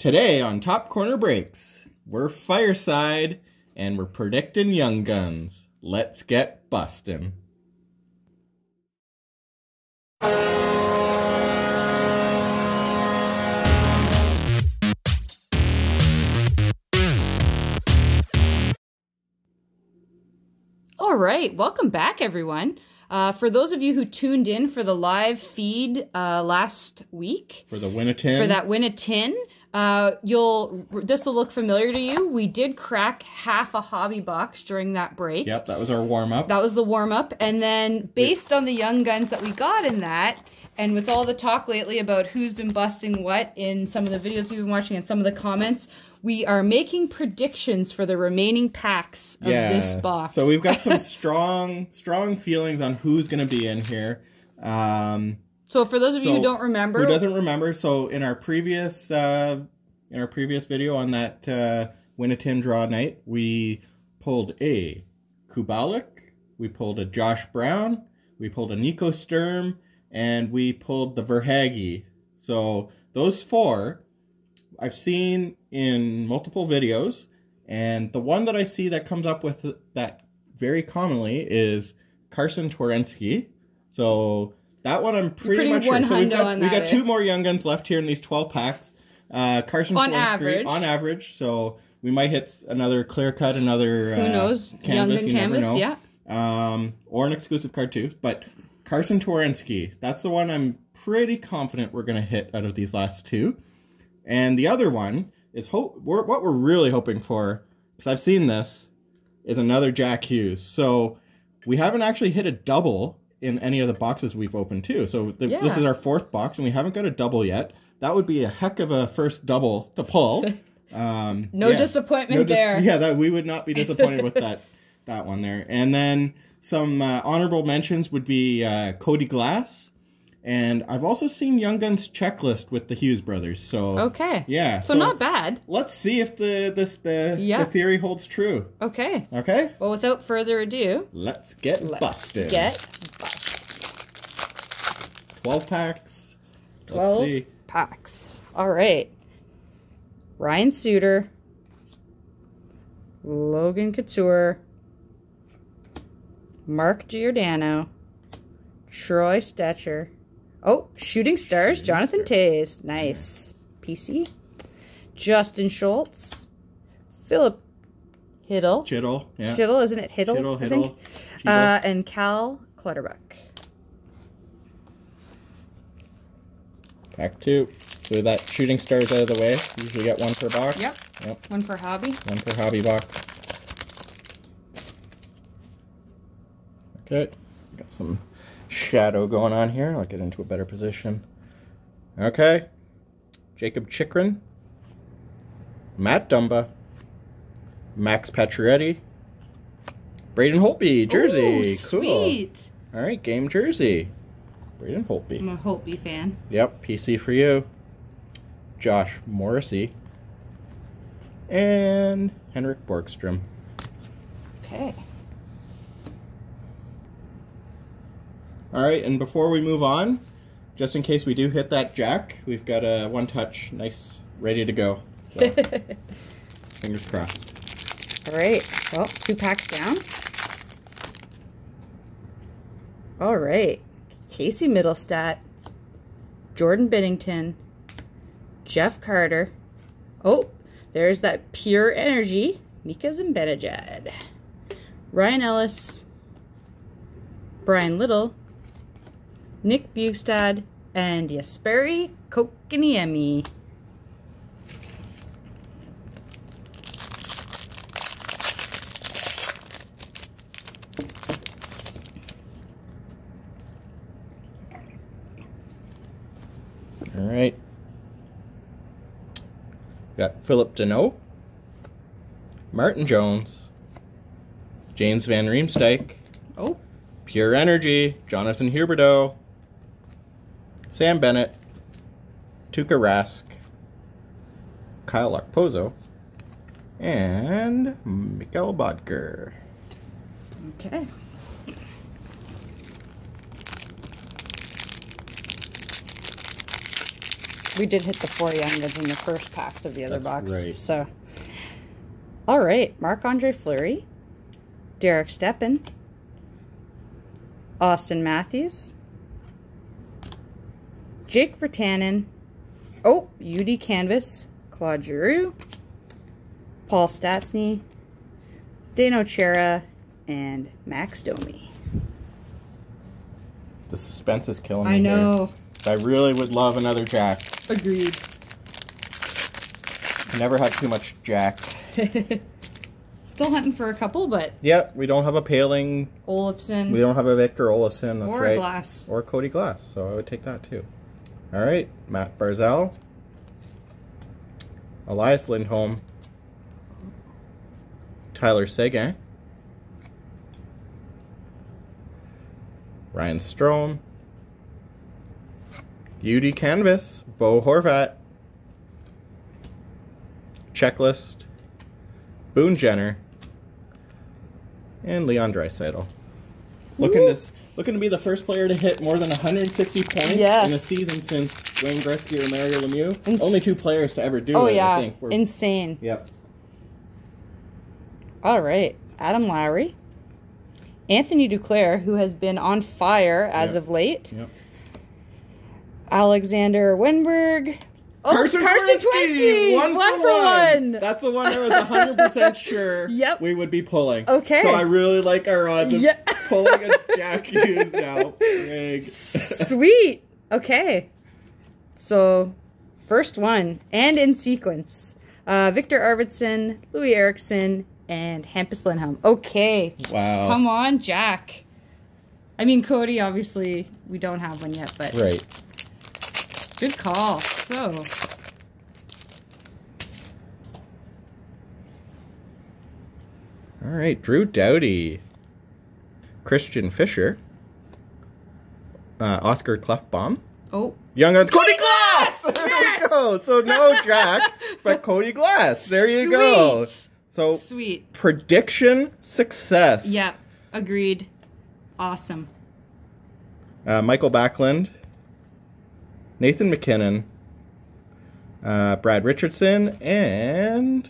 Today on Top Corner Breaks, we're fireside and we're predicting young guns. Let's get bustin'. All right, welcome back, everyone. Uh, for those of you who tuned in for the live feed uh, last week For the win a tin. for that win a tin, uh, you'll this will look familiar to you. We did crack half a hobby box during that break. Yep, that was our warm up. That was the warm up, and then based on the young guns that we got in that, and with all the talk lately about who's been busting what in some of the videos we've been watching and some of the comments, we are making predictions for the remaining packs of this box. So we've got some strong, strong feelings on who's going to be in here. Um, So for those of you who don't remember, Who doesn't remember? So in our previous uh, in our previous video on that uh, win a tin draw night, we pulled a Kubalik, we pulled a Josh Brown, we pulled a Nico Sturm, and we pulled the Verhaeghe. So those four I've seen in multiple videos, and the one that I see that comes up with that very commonly is Carsen Twarynski. So that one I'm pretty, pretty much sure. one So we've got, on we that, got two more young guns left here in these 12 packs. Uh, Carsen On average. on average. So we might hit another clear cut, another who uh, knows, young canvas. gun you canvas, know. yeah. Um, or an exclusive card too. But Carsen Twarynski, that's the one I'm pretty confident we're gonna hit out of these last two. And the other one is hope. We're, what we're really hoping for, because I've seen this, is another Jack Hughes. So we haven't actually hit a double in any of the boxes we've opened too. So th- this is our fourth box, and we haven't got a double yet. That would be a heck of a first double to pull. Um, No yeah. disappointment No dis- there. Yeah, that we would not be disappointed with that that one there. And then some uh, honorable mentions would be uh, Cody Glass, and I've also seen Young Guns checklist with the Hughes brothers. So Okay. yeah, So, not bad. Let's see if the this the, Yeah. the theory holds true. Okay. Okay, Well, without further ado, let's get let's busted. get twelve packs. Let's 12 see. packs. All right. Ryan Suter, Logan Couture, Mark Giordano, Troy Stecher. Oh, Shooting Stars, Jonathan Toews. Nice. PC. Justin Schultz, Filip Hiddle. Chittle, yeah. Hiddle, isn't it Hiddle? Chittle, Hiddle. Uh, and Cal Clutterbuck. Pack two. So that shooting stars out of the way, usually get one per box. Yep. Yep. One per hobby. One per hobby box. Okay. Got some shadow going on here. I'll get into a better position. Okay. Jakob Chychrun. Matt Dumba. Max Pacioretty. Braden Holtby, jersey. Ooh, cool. sweet. All right, game jersey. Braden Holtby. I'm a Holtby fan. Yep, PC for you. Josh Morrissey. And Henrik Borgstrom. Okay. All right, and before we move on, just in case we do hit that jack, we've got a one touch, nice, ready to go. So, fingers crossed. All right. Well, two packs down. All right. Casey Mittelstadt, Jordan Binnington, Jeff Carter. Oh, there's that pure energy. Mika Zibanejad. Ryan Ellis, Bryan Little, Nick Bjugstad, and Jesperi Kotkaniemi. All right. Got Phillip Danault, Martin Jones, James Van Riemsdyk, Oh, Pure Energy, Jonathan Huberdeau, Sam Bennett, Tuukka Rask, Kyle Okposo, and Mikkel Boedker. okay. We did hit the four young guns in the first packs of the other That's box. right. So, all right, Marc Andre Fleury, Derek Stepan, Auston Matthews, Jake Virtanen. Oh, UD Canvas, Claude Giroux, Paul Stastny, Zdeno Chara, and Max Domi. The suspense is killing me. I here. I really would love another Jack. Agreed. Never have too much Jack. Still hunting for a couple, but Yep, we don't have a Paling. Olofsson We don't have a Victor Olofsson. That's or right. a glass. Or Cody Glass. So I would take that too. All right, Matt Barzal, Elias Lindholm, Tyler Seguin, Ryan Strome, UD Canvas, Bo Horvat, Checklist, Boone Jenner, and Leon Draisaitl. Looking looking to be the first player to hit more than 160 points in a season since Wayne Gretzky or Mario Lemieux. Ins- Only two players to ever do Oh it. I yeah, insane. Yep. All right, Adam Lowry, Anthony Duclair, who has been on fire as Yep. of late, Yep. Alexander Wennberg, oh, Carsen, Twenty, One, one for for one. one. That's the one I was 100% sure Yep. we would be pulling. Okay. So I really like our odds of Yeah. pulling a Jack Hughes now. Big. Sweet. Okay. So, first one, and in sequence. Uh, Victor Arvidsson, Loui Eriksson, and Hampus Lindholm. Okay. wow. Come on, Jack. I mean, Cody, obviously, we don't have one yet, but Right. Good call. So, All right. Drew Doughty, Christian Fischer, uh, Oscar Klefbom, oh, Young Guns, Cody Glass! There Yes! we go. So no Jack, but Cody Glass. There you go. So sweet. prediction success. Yeah, agreed. Awesome. Uh, Mikael Backlund, Nathan MacKinnon, uh, Brad Richardson, and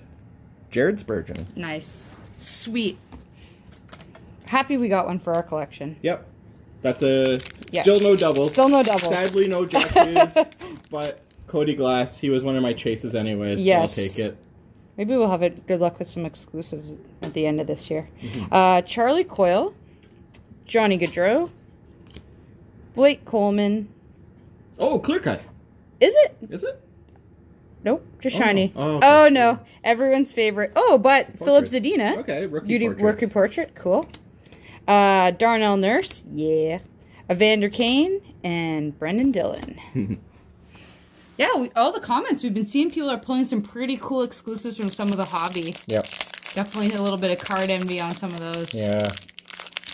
Jared Spurgeon. Nice. Sweet. Happy we got one for our collection. Yep. That's a Yeah. still no doubles. Still no doubles. Sadly, no Jack but Cody Glass. He was one of my chases anyways. Yes. So I'll take it. Maybe we'll have it good luck with some exclusives at the end of this year. Mm-hmm. Uh, Charlie Coyle, Johnny Gaudreau, Blake Coleman. Oh, clear cut. Is it? Is it? Nope, just Oh. shiny. Oh, Oh, no, everyone's favorite. Oh, but Filip Portrait. Zadina. Okay, rookie Beauty portraits. working portrait, cool. Uh, Darnell Nurse, yeah. Evander Kane and Brendan Dillon. yeah, we, all the comments we've been seeing, people are pulling some pretty cool exclusives from some of the hobby. Yep. Definitely a little bit of card envy on some of those. Yeah.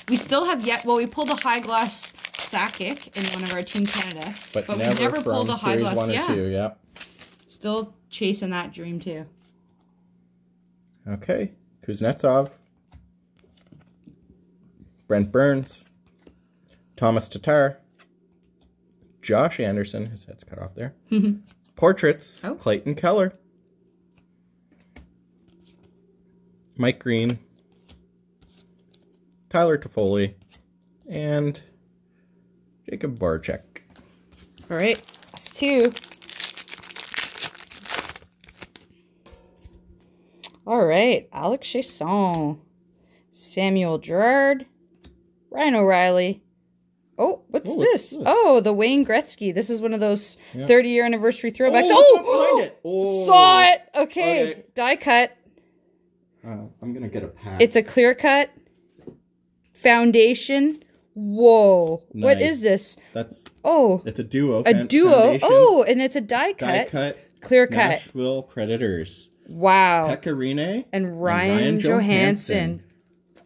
We still have yet. Well, we pulled a high gloss Sakic in one of our Team Canada, But, but, never, we never pulled a high series one or Yeah, two. Yep. still chasing that dream too. Okay. Kuznetsov. Brent Burns. Thomas Tatar. Josh Anderson. His head's cut off there. Portraits. Oh. Clayton Keller. Mike Green. Tyler Toffoli. And Jacob Barchek. All right, that's two. All right, Alex Chiasson, Samuel Girard, Ryan O'Reilly. Oh, what's Oh, what's this? this? Oh, the Wayne Gretzky. This is one of those 30 year anniversary throwbacks. Oh, Oh, find it. Oh. saw it. Okay. Okay. die cut. Uh, I'm gonna get a pack. It's a clear cut foundation. Whoa, what Nice. is this? That's Oh, it's a duo. a duo. Oh, and it's a die cut, die cut. clear cut. Nashville Predators. Wow. Pekka Rinne and Ryan, Ryan Johansen. Johansen.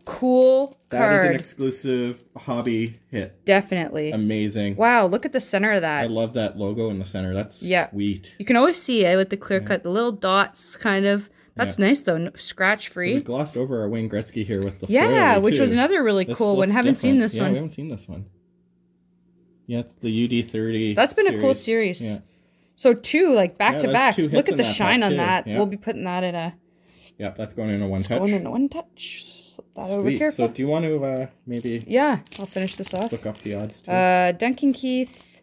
Cool That card. is an exclusive hobby hit. Definitely. Amazing. wow, look at the center of that. I love that logo in the center. That's Yeah. sweet. You can always see it with the clear cut, the little dots kind of. That's nice though, scratch So we free. glossed over our Wayne Gretzky here with the yeah, which was another really This cool one. Haven't seen different. this yeah, one. we haven't seen this one. Yeah, it's the UD30. That's been a cool series. Yeah. So two, like back Yeah, to back. Look at the shine on too. that. Yeah. We'll be putting that in a Yep, that's going into one touch. going into one touch. Slip that over Sweet. here. So do you want to uh, maybe yeah, I'll finish this off. look up the odds too? Uh, Duncan Keith,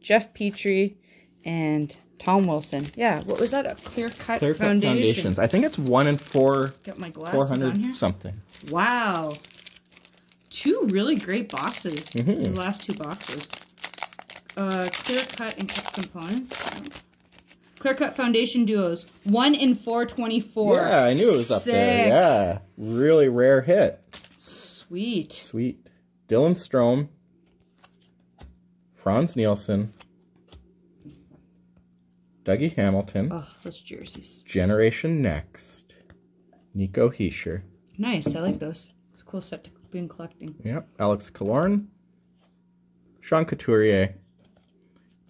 Jeff Petry, and Tom Wilson. Yeah, what was that? A clear cut Clear cut foundation. foundations. I think it's one in four, Got my glasses four on here. something. Wow. Two really great boxes. Mhm. The last two boxes. Uh, clear cut and cut components. Clear cut foundation duos. One in 424. Yeah, I knew it was up there. Yeah, really rare hit. Sweet. Sweet. Dylan Strome, Frans Nielsen, Dougie Hamilton, Oh, those jerseys. Generation Next, Nico Hischier. Nice. I like those. It's a cool set to be collecting. Yep. Alex Killorn, Sean Couturier,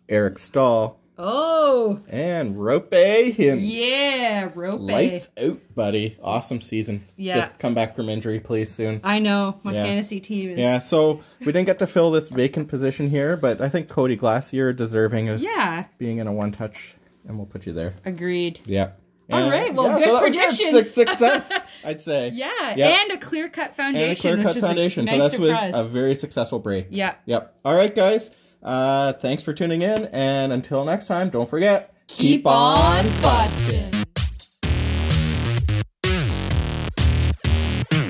Eric Staal, Oh, and Roope Hintz. yeah. Roope. Lights out, buddy. Awesome season. Yeah. Just come back from injury, please, soon. I know. My Yeah. fantasy team is. Yeah, so we didn't get to fill this vacant position here, but I think Cody Glassier deserving of Yeah. being in a one touch, and we'll put you there. Agreed. Yeah. All And- right, well, yeah, good was predictions. Suc- Success, I'd say. Yeah, Yep. and a clear cut foundation. And a clear cut foundation. Nice so that surprise. was a very successful break. yeah. Yep. All right, guys. Uh, thanks for tuning in, and until next time, don't forget Keep on busting.